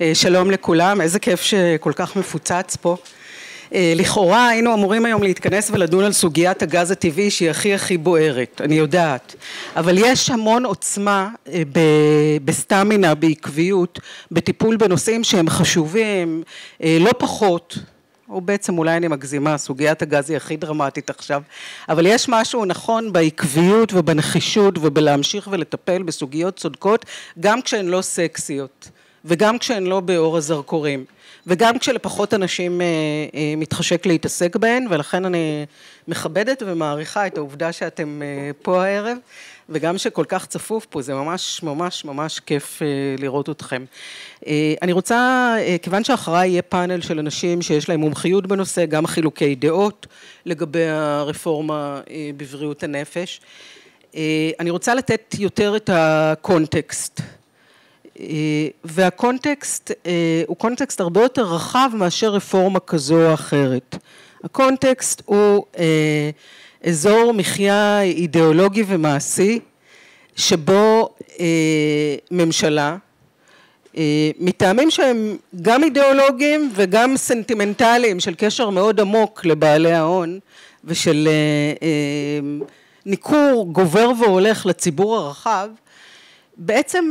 אה, שלום לכולם, איזה כיף שכל כך מפוצץ פה. אה, לכאורה היינו אמורים היום להתכנס ולדון על סוגיית הגז הטבעי שהיא הכי הכי בוערת, אני יודעת, אבל יש המון עוצמה אה, בסטמינה, בעקביות, בטיפול בנושאים שהם חשובים לא פחות או בעצם אולי אני מגזימה, סוגיית הגז היא הכי דרמטית עכשיו, אבל יש משהו נכון בעקביות ובנחישות ובלהמשיך ולטפל בסוגיות צודקות גם כשהן לא סקסיות. וגם כשהן לא באור הזרקורים, וגם כשלפחות אנשים אה, אה, מתחשק להתעסק בהן, ולכן אני מכבדת ומעריכה את העובדה שאתם אה, פה הערב, וגם שכל כך צפוף פה, זה ממש ממש ממש כיף לראות אתכם. אני רוצה, כיוון שאחריי יהיה פאנל של אנשים שיש להם מומחיות בנושא, גם חילוקי דעות לגבי הרפורמה בבריאות הנפש, אני רוצה לתת יותר את הקונטקסט. אה, והקונטקסט אה, הוא קונטקסט הרבה יותר רחב מאשר רפורמה כזו או אחרת. הקונטקסט הוא אה, אזור מחיה אידיאולוגי ומעשי שבו ממשלה מטעמים שהם גם אידיאולוגיים וגם סנטימנטליים של קשר מאוד עמוק לבעלי ההון ושל ניכור גובר והולך לציבור הרחב בעצם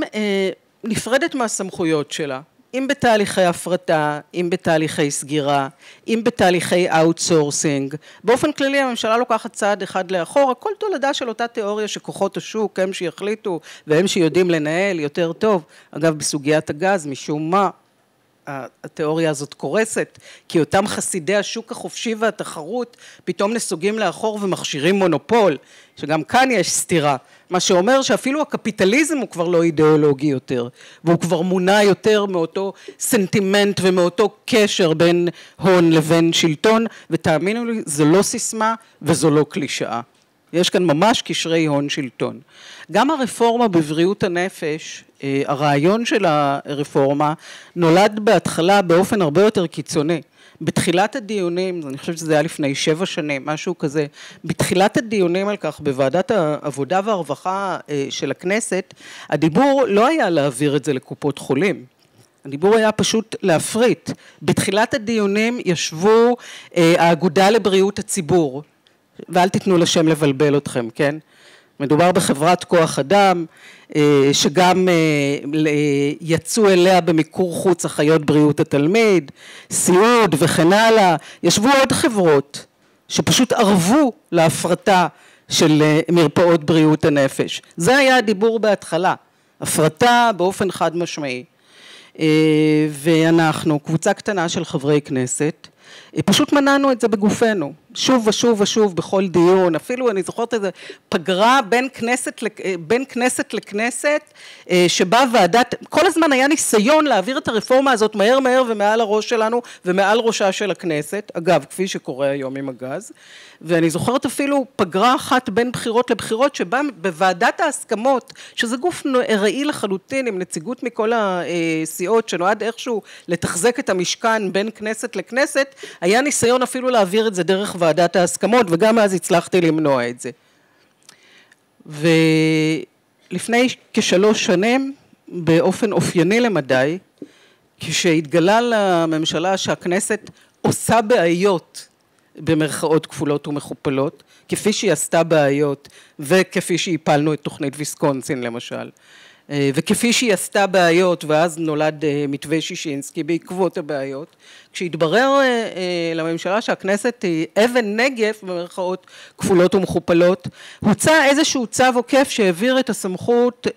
נפרדת מהסמכויות שלה, אם בתהליכי הפרטה, אם בתהליכי סגירה, אם בתהליכי outsourcing. באופן כללי הממשלה לוקחת צעד אחד לאחור, הכל תולדה של אותה תיאוריה שכוחות השוק הם שיחליטו והם שיודעים לנהל יותר טוב. אגב בסוגיית הגז משום מה התיאוריה הזאת קורסת, כי אותם חסידי השוק החופשי והתחרות פתאום נסוגים לאחור ומכשירים מונופול, שגם כאן יש סתירה, מה שאומר שאפילו הקפיטליזם הוא כבר לא אידיאולוגי יותר, והוא כבר מונע יותר מאותו סנטימנט ומאותו קשר בין הון לבין שלטון, ותאמינו לי, זו לא סיסמה וזו לא קלישאה. יש כאן ממש קשרי הון שלטון. גם הרפורמה בבריאות הנפש, אה, הרעיון של הרפורמה נולד בהתחלה באופן הרבה יותר קיצוני. בתחילת הדיונים, אני חושבת שזה היה לפני שבע שנים, משהו כזה, בתחילת הדיונים על כך בוועדת העבודה והרווחה אה, של הכנסת, הדיבור לא היה להעביר את זה לקופות חולים. הדיבור היה פשוט להפריט. בתחילת הדיונים ישבו אה, האגודה לבריאות הציבור, ואל תיתנו לשם לבלבל אתכם, כן? מדובר בחברת כוח אדם אה, שגם אה, יצאו אליה במיקור חוץ אחיות בריאות התלמיד, סיעוד וכן הלאה, ישבו עוד חברות שפשוט ערבו להפרטה של אה, מרפאות בריאות הנפש. זה היה הדיבור בהתחלה, הפרטה באופן חד משמעי. ואנחנו, קבוצה קטנה של חברי כנסת, פשוט מנענו את זה בגופנו, שוב ושוב ושוב בכל דיון, אפילו אני זוכרת איזה פגרה בין כנסת, בין כנסת לכנסת, אה, שבה ועדת, כל הזמן היה ניסיון להעביר את הרפורמה הזאת מהר מהר ומעל הראש שלנו ומעל ראשה של הכנסת, אגב כפי שקורה היום עם הגז, ואני זוכרת אפילו פגרה אחת בין בחירות לבחירות שבה בוועדת ההסכמות, שזה גוף ארעי לחלוטין עם נציגות מכל הסיעות שנועד איכשהו לתחזק את המשכן בין כנסת לכנסת, היה ניסיון אפילו להעביר את זה דרך ועדת ההסכמות וגם אז הצלחתי למנוע את זה. ולפני כשלוש שנים באופן אופייני למדי כשהתגלה לממשלה שהכנסת עושה בעיות במרכאות כפולות ומכופלות כפי שהיא עשתה בעיות וכפי שהפלנו את תוכנית ויסקונסין למשל וכפי שהיא עשתה בעיות ואז נולד אה, מתווה שישינסקי בעקבות הבעיות, כשהתברר אה, לממשלה שהכנסת היא אבן נגף במרכאות כפולות ומכופלות, הוצא איזשהו צו עוקף שהעביר את הסמכות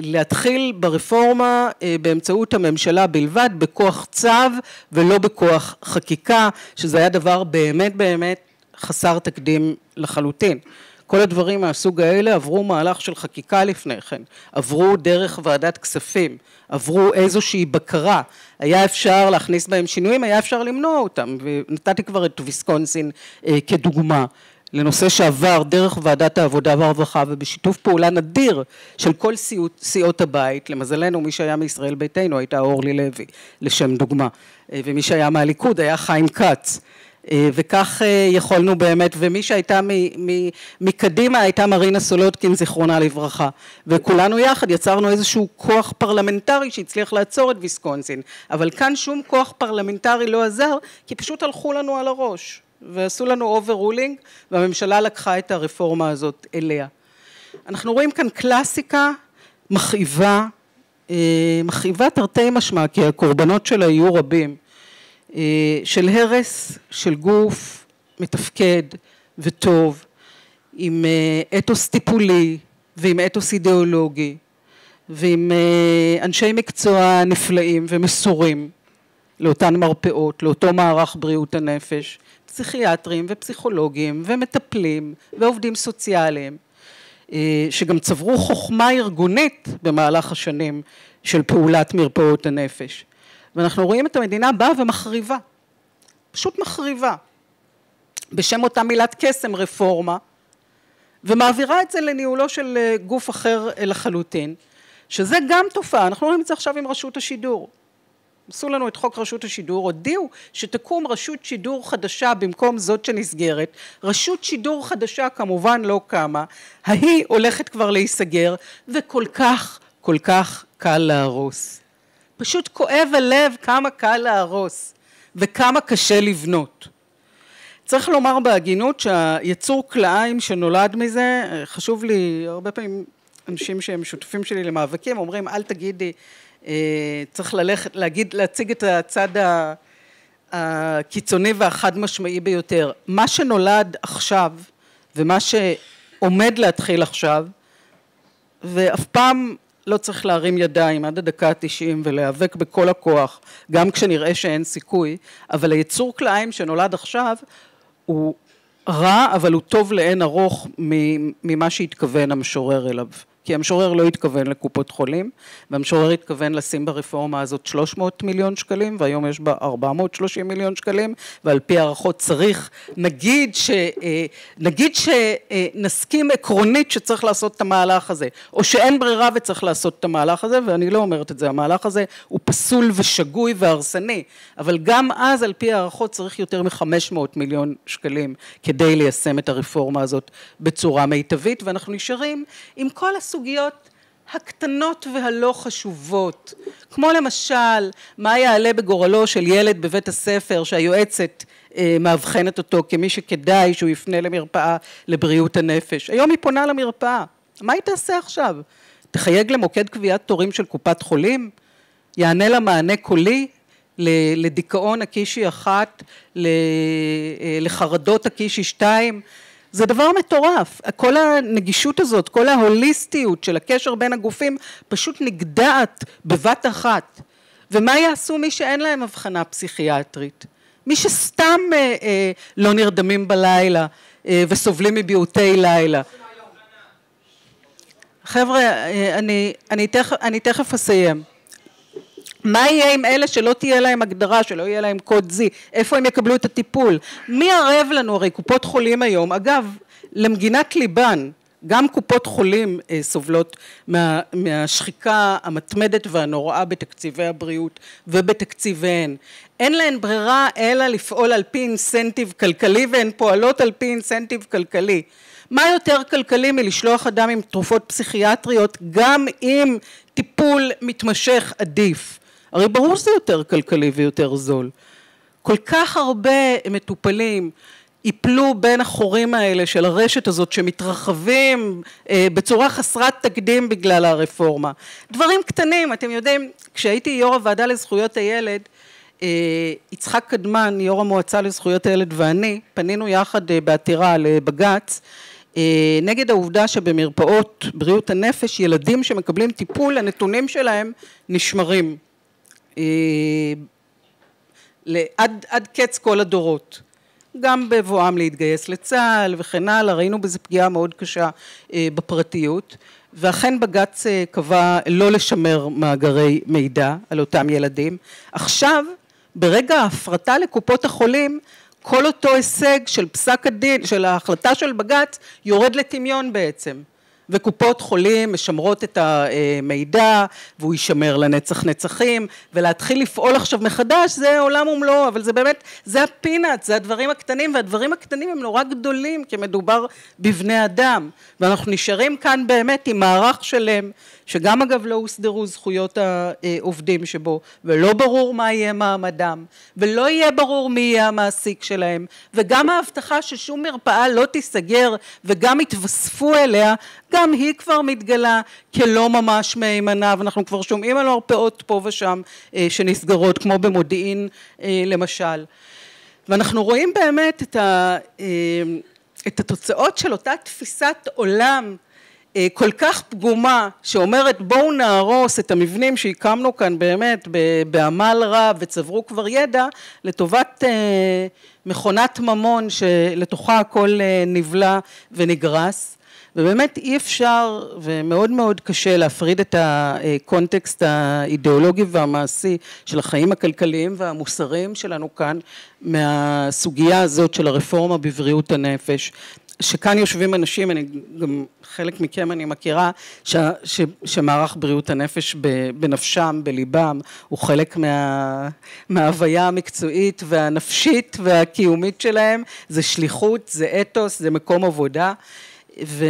להתחיל ברפורמה באמצעות הממשלה בלבד, בכוח צו ולא בכוח חקיקה, שזה היה דבר באמת באמת חסר תקדים לחלוטין. כל הדברים מהסוג האלה עברו מהלך של חקיקה לפני כן, עברו דרך ועדת כספים, עברו איזושהי בקרה, היה אפשר להכניס בהם שינויים, היה אפשר למנוע אותם, ונתתי כבר את ויסקונסין אה, כדוגמה. לנושא שעבר דרך ועדת העבודה והרווחה ובשיתוף פעולה נדיר של כל סיעות, סיעות הבית, למזלנו מי שהיה מישראל ביתנו הייתה אורלי לוי לשם דוגמה, אה, ומי שהיה מהליכוד היה חיים כץ. אה, וכך אה, יכולנו באמת, ומי שהייתה מקדימה הייתה מרינה סולודקין זיכרונה לברכה, וכולנו יחד יצרנו איזשהו כוח פרלמנטרי שהצליח לעצור את ויסקונסין, אבל כאן שום כוח פרלמנטרי לא עזר, כי פשוט הלכו לנו על הראש, ועשו לנו overruling, והממשלה לקחה את הרפורמה הזאת אליה. אנחנו רואים כאן קלאסיקה מכאיבה, אה, מכאיבה תרתי משמע, כי הקורבנות שלה יהיו רבים. אה, של הרס של גוף מתפקד וטוב, עם אה, אתוס טיפולי ועם אתוס אידיאולוגי ועם אה, אנשי מקצוע נפלאים ומסורים לאותן מרפאות, לאותו מערך בריאות הנפש, פסיכיאטרים ופסיכולוגים ומטפלים ועובדים סוציאליים, שגם צברו חוכמה ארגונית במהלך השנים של פעולת מרפאות הנפש. ואנחנו רואים את המדינה באה ומחריבה, פשוט מחריבה, בשם אותה מילת קסם רפורמה, ומעבירה את זה לניהולו של אה, גוף אחר אה, לחלוטין, שזה גם תופעה, אנחנו רואים את זה עכשיו עם רשות השידור. עשו לנו את חוק רשות השידור, הודיעו שתקום רשות שידור חדשה במקום זאת שנסגרת, רשות שידור חדשה כמובן לא קמה, ההיא הולכת כבר להיסגר, וכל כך כל כך קל להרוס. פשוט כואב הלב כמה קל להרוס וכמה קשה לבנות. צריך לומר בהגינות שהיצור כלאיים שנולד מזה, חשוב לי, הרבה פעמים אנשים שהם שותפים שלי למאבקים אומרים אל תגידי, אה, צריך ללכת, להגיד, להציג את הצד הקיצוני והחד משמעי ביותר. מה שנולד עכשיו ומה שעומד להתחיל עכשיו ואף פעם לא צריך להרים ידיים עד הדקה התשעים ולהיאבק בכל הכוח, גם כשנראה שאין סיכוי, אבל היצור כלאיים שנולד עכשיו הוא רע, אבל הוא טוב לאין ארוך ממה שהתכוון המשורר אליו. כי המשורר לא התכוון לקופות חולים, והמשורר התכוון לשים ברפורמה הזאת 300 מיליון שקלים, והיום יש בה 430 מיליון שקלים, ועל פי הערכות צריך, נגיד, ש, אה, נגיד שנסכים עקרונית שצריך לעשות את המהלך הזה, או שאין ברירה וצריך לעשות את המהלך הזה, ואני לא אומרת את זה, המהלך הזה הוא פסול ושגוי והרסני, אבל גם אז על פי הערכות צריך יותר מ-500 מיליון שקלים כדי ליישם את הרפורמה הזאת בצורה מיטבית, ואנחנו נשארים עם כל הס... הסוגיות הקטנות והלא חשובות, כמו למשל מה יעלה בגורלו של ילד בבית הספר שהיועצת אה, מאבחנת אותו כמי שכדאי שהוא יפנה למרפאה לבריאות הנפש. היום היא פונה למרפאה, מה היא תעשה עכשיו? תחייג למוקד קביעת תורים של קופת חולים? יענה לה מענה קולי? לדיכאון הקישי אחת, אה, לחרדות הקישי שתיים? זה דבר מטורף, כל הנגישות הזאת, כל ההוליסטיות של הקשר בין הגופים פשוט נגדעת בבת אחת. ומה יעשו מי שאין להם הבחנה פסיכיאטרית? מי שסתם אה, אה, לא נרדמים בלילה אה, וסובלים מביעוטי לילה. חבר'ה, אה, אני, אני, תכף, אני תכף אסיים. מה יהיה עם אלה שלא תהיה להם הגדרה, שלא יהיה להם קוד Z, איפה הם יקבלו את הטיפול? מי ערב לנו, הרי קופות חולים היום, אגב, למגינת ליבן, גם קופות חולים אה, סובלות מה, מהשחיקה המתמדת והנוראה בתקציבי הבריאות ובתקציביהן. אין להן ברירה אלא לפעול על פי אינסנטיב כלכלי והן פועלות על פי אינסנטיב כלכלי. מה יותר כלכלי מלשלוח אדם עם תרופות פסיכיאטריות גם אם טיפול מתמשך עדיף? הרי ברור שזה יותר כלכלי ויותר זול. כל כך הרבה מטופלים ייפלו בין החורים האלה של הרשת הזאת שמתרחבים אה, בצורה חסרת תקדים בגלל הרפורמה. דברים קטנים, אתם יודעים, כשהייתי יו"ר הוועדה לזכויות הילד, אה, יצחק קדמן, יו"ר המועצה לזכויות הילד ואני, פנינו יחד אה, בעתירה לבג"ץ נגד העובדה שבמרפאות בריאות הנפש ילדים שמקבלים טיפול, הנתונים שלהם נשמרים עד, עד קץ כל הדורות. גם בבואם להתגייס לצה"ל וכן הלאה, ראינו בזה פגיעה מאוד קשה אה, בפרטיות ואכן בג"ץ אה, קבע לא לשמר מאגרי מידע על אותם ילדים. עכשיו ברגע ההפרטה לקופות החולים כל אותו הישג של פסק הדין, של ההחלטה של בג"ץ יורד לטמיון בעצם. וקופות חולים משמרות את המידע והוא יישמר לנצח נצחים ולהתחיל לפעול עכשיו מחדש זה עולם ומלואו אבל זה באמת זה הפינאט זה הדברים הקטנים והדברים הקטנים הם נורא גדולים כי מדובר בבני אדם. ואנחנו נשארים כאן באמת עם מערך שלם שגם אגב לא הוסדרו זכויות העובדים שבו ולא ברור מה יהיה מעמדם ולא יהיה ברור מי יהיה המעסיק שלהם וגם ההבטחה ששום מרפאה לא תיסגר וגם יתווספו אליה גם היא כבר מתגלה כלא ממש מהימנה ואנחנו כבר שומעים על מרפאות פה ושם אה, שנסגרות כמו במודיעין אה, למשל. ואנחנו רואים באמת את, ה, אה, את התוצאות של אותה תפיסת עולם כל כך פגומה שאומרת בואו נהרוס את המבנים שהקמנו כאן באמת בעמל רב וצברו כבר ידע לטובת מכונת ממון שלתוכה הכל נבלע ונגרס ובאמת אי אפשר ומאוד מאוד קשה להפריד את הקונטקסט האידיאולוגי והמעשי של החיים הכלכליים והמוסריים שלנו כאן מהסוגיה הזאת של הרפורמה בבריאות הנפש שכאן יושבים אנשים, אני גם חלק מכם אני מכירה, ש, ש, שמערך בריאות הנפש בנפשם, בליבם, הוא חלק מה, מההוויה המקצועית והנפשית והקיומית שלהם, זה שליחות, זה אתוס, זה מקום עבודה. ו...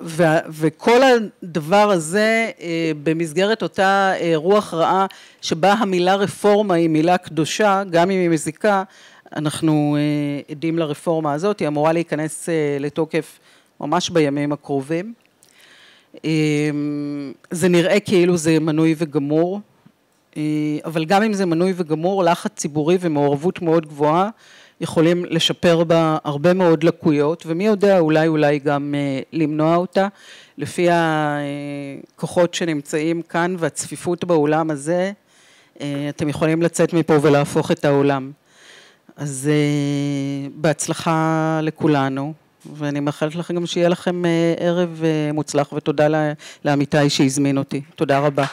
ו... וכל הדבר הזה אה, במסגרת אותה אה, רוח רעה שבה המילה רפורמה היא מילה קדושה, גם אם היא מזיקה, אנחנו אה, עדים לרפורמה הזאת, היא אמורה להיכנס לתוקף ממש בימים הקרובים. זה נראה כאילו זה מנוי וגמור, אבל גם אם זה מנוי וגמור, לחץ ציבורי ומעורבות מאוד גבוהה יכולים לשפר בה הרבה מאוד לקויות, ומי יודע, אולי אולי גם אה, למנוע אותה. לפי הכוחות שנמצאים כאן והצפיפות באולם הזה, אה, אתם יכולים לצאת מפה ולהפוך את העולם. אז אה, בהצלחה לכולנו, ואני מאחלת לכם גם שיהיה לכם ערב מוצלח, ותודה לעמיתי שהזמין אותי. תודה רבה.